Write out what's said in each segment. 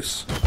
this.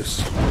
This.